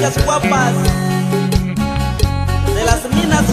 chicas guapas. De las minas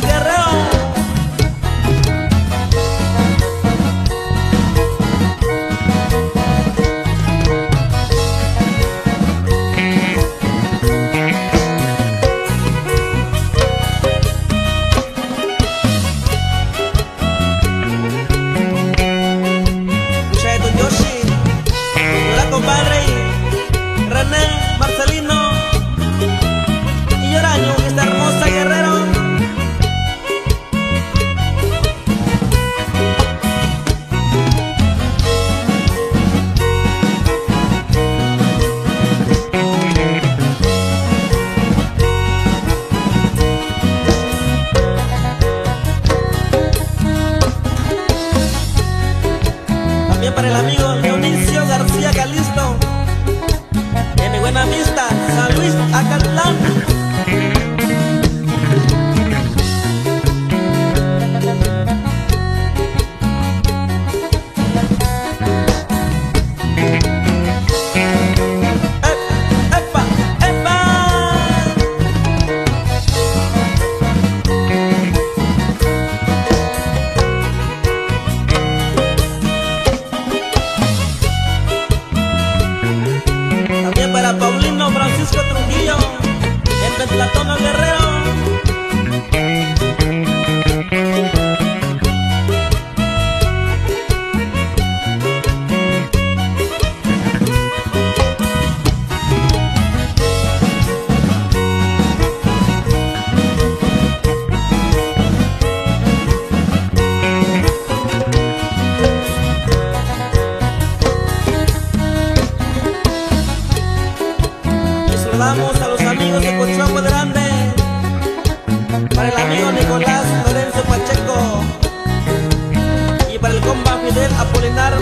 Para el amigo saludamos a los amigos de Cochuaco Grande, para el amigo Nicolás Lorenzo Pacheco. Y para el compa Fidel Apolinar